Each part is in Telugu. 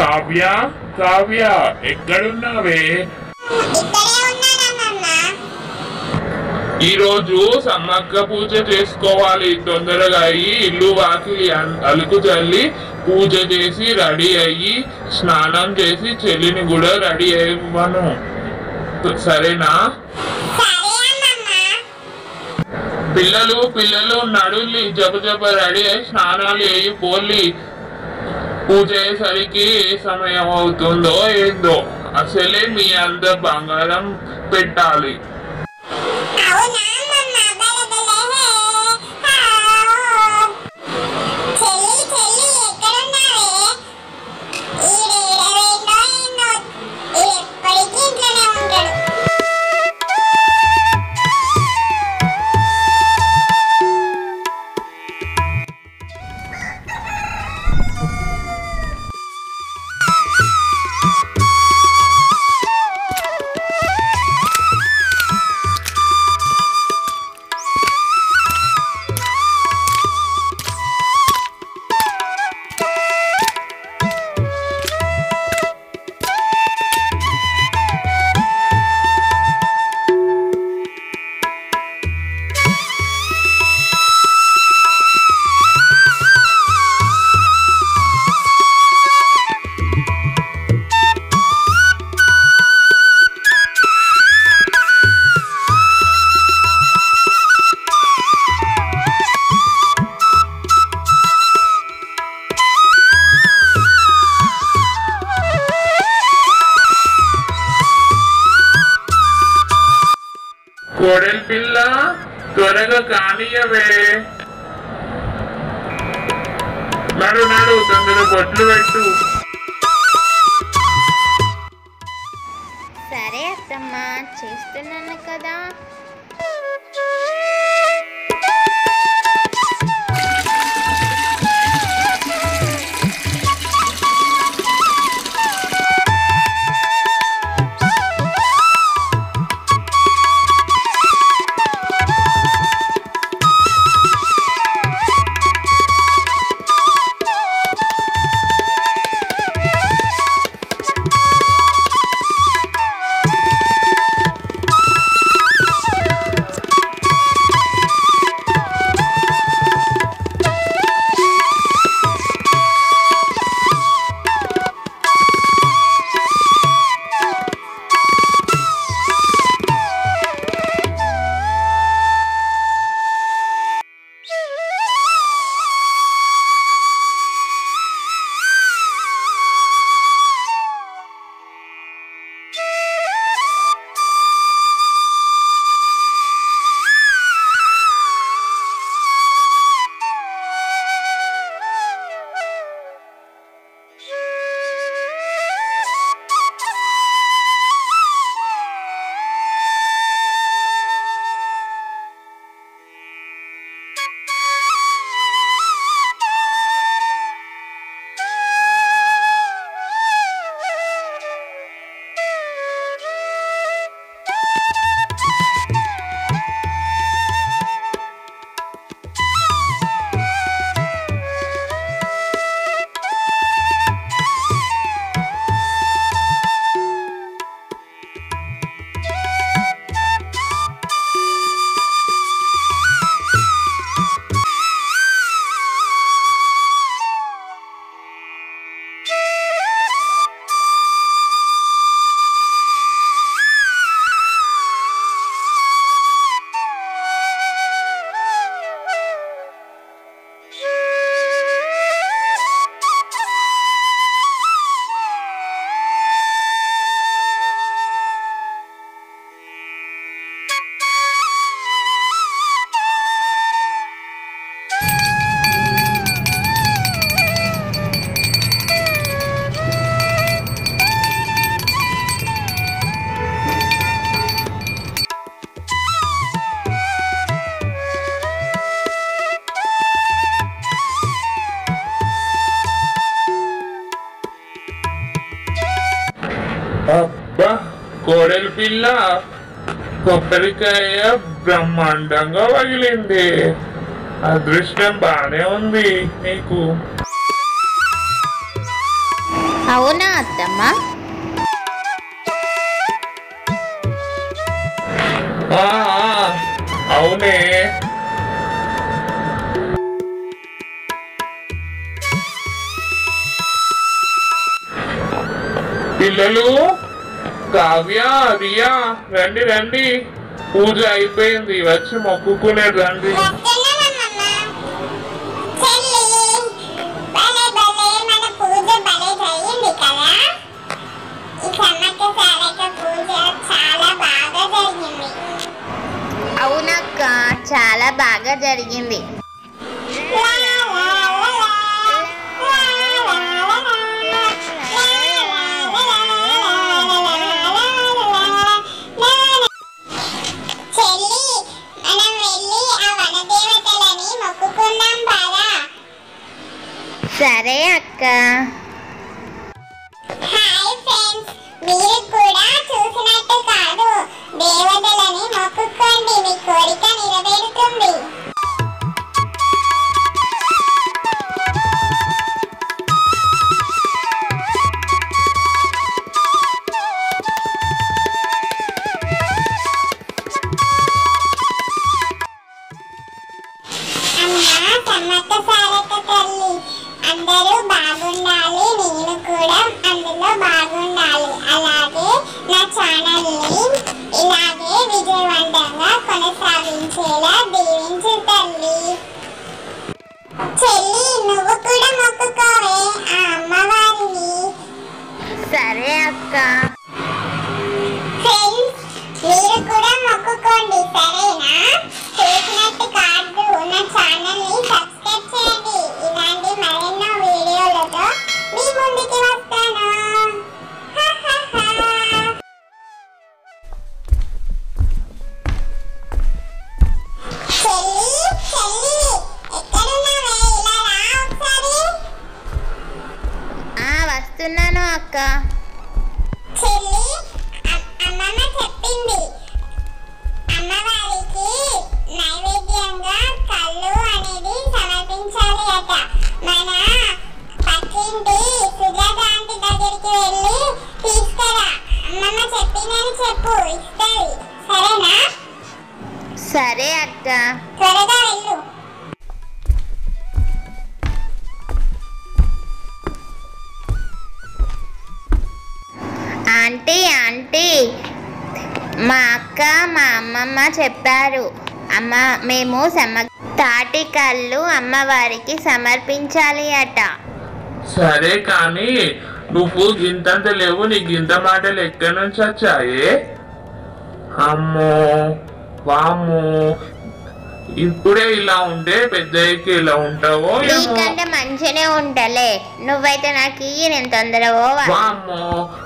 కావ్య కావ్య ఎక్కడున్నావే? ఇక్కడే ఉన్నానన్న ఈ రోజు సమ్మక్క పూజ చేసుకోవాలి. తొందరగా అయ్యి ఇల్లు వాకిలి అలుకు చల్లి పూజ చేసి రెడీ అయ్యి స్నానం చేసి చెల్లిని కూడా రెడీ అయ్యమను. సరేనా? పిల్లలు పిల్లలు నడుల్లి జబ జబ రెడీ అయ్యి స్నానాలు వేయి పోల్లి. పూజ అయ్యేసరికి ఏ సమయం అవుతుందో ఏందో అసలే మీ అంత బంగారం పెట్టాలి. కోడలి పిల్ల త్వరగా కానియవే నడు నడు తొందరగా బొట్లు పెట్టు. సరే అత్తమ్మ చేస్తున్నాను కదా. అబ్బా కోడలి పిల్ల కొబ్బరికాయ బ్రహ్మాండంగా పగిలింది అదృష్టం బానే ఉంది నీకు. అవునా అత్తమ్మ? ఆ, పిల్లలు కావ్య రియా రండి రండి. పూజ అయిపోయింది వచ్చి మొక్కుకునే రండి. ఛానల్ని ఇలాగే విజయవంతంగా కొనసాగించేలా దీవించు తల్లి. చెల్లి నువ్వు కూడా మొక్కుకోవే ఆ అమ్మవారిని. సరే అక్క. ఫ్రెండ్స్ మీరు కూడా మొక్కుకోండి సరేనా? చేసినట్టు కాదు నా ఛానల్ని సబ్స్క్రైబ్ చేయండి. సరే అక్క త్వరగా వెళ్ళు. Aunty aunty. మా అక్క మా అమ్మమ్మ చెప్పారు. అమ్మ మేము సమ తాటి కళ్ళు అమ్మవారికి సమర్పించాలి అట. సరే కానీ నువ్వు గింతంత లేవు నీ గింత మాటలు ఎక్కడి నుంచి వచ్చాయే? అమ్మో. వామ్మో ఇప్పుడే ఇలా ఉంటే పెద్దయ్యకి ఇలా ఉంటావో ఏమో. నీకంటే మంచిగానే ఉంటలే. నువ్వైతే నాకు ఇయ్యి నేను తొందర వామ్మో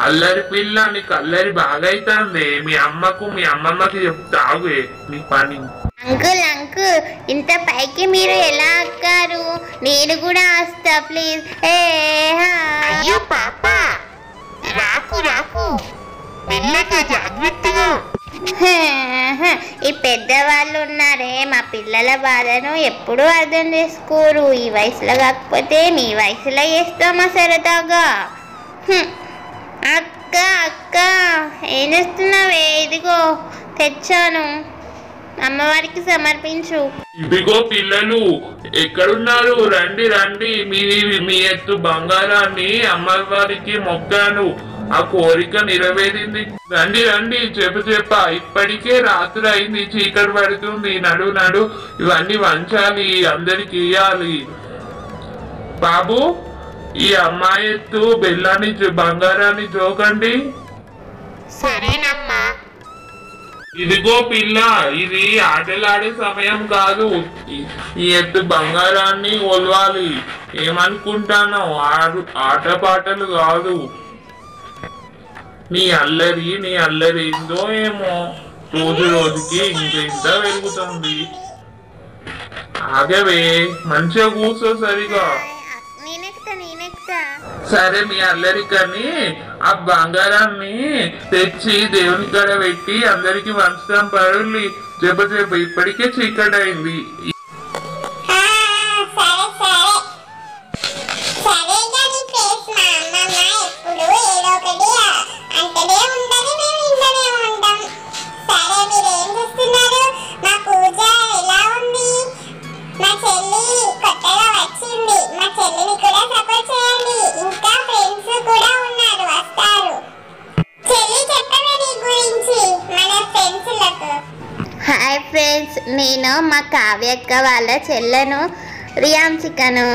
అల్లరి పిల్ల నీకు అల్లరి బాగా అవుతుంది మీ అమ్మకు మీ అమ్మమ్మకి చెప్తావు నీ పని. అంకుల్ అంకుల్ ఇంత పైకి మీరు ఎలా అక్కారు? నేను కూడా వస్తా ప్లీజ్. ఏ అయ్యో పాప. రాకు రాకు. మెల్లగా జాగ్రత్తగా. ఈ పెద్దవాళ్ళు ఉన్నారే మా పిల్లల బాధను ఎప్పుడూ అర్థం చేసుకోరు. ఈ వయసులో కాకపోతే మీ వయసులో చేస్తామా సరదాగా అక్క అక్క ఏం చేస్తున్నావే? ఇదిగో తెచ్చాను. అమ్మవారికి సమర్పించు. ఇదిగో పిల్లలు ఎక్కడున్నారు? రండి రండి. మీ మీ ఎత్తు బంగారాన్ని అమ్మవారికి మొక్కాను. ఆ కోరిక నెరవేరింది. రండి రండి చెప్పు చెప్ప. ఇప్పటికే రాత్రి అయింది చీకటి పడుతుంది. నడు నడు ఇవన్నీ వంచాలి అందరికి ఇయ్యాలి. బాబు ఈ అమ్మాయి ఎత్తు బెల్లాన్ని బంగారాన్ని జోకండి సరేనమ్మా. ఇదిగో పిల్ల ఇది ఆటలాడే సమయం కాదు. ఈ- ఎత్తు బంగారాన్ని ఒలవాలి ఏమనుకుంటానో ఆటపాటలు కాదు. నీ అల్లరి నీ అల్లరి ఏందో ఏమో రోజు రోజుకి ఇంత ఇంత పెరుగుతుంది. ఆగవే మంచిగా కూర్చో సరిగా. సరే మీ అల్లరి కానీ ఆ బంగారాన్ని తెచ్చి దేవుని కాడ పెట్టి అందరికి వంచుతాం పరుల్లి చెప్ప చెప్ప ఇప్పటికే చీకటి కావ్యక్క వాళ్ళ చెల్లెను రియాంశికను.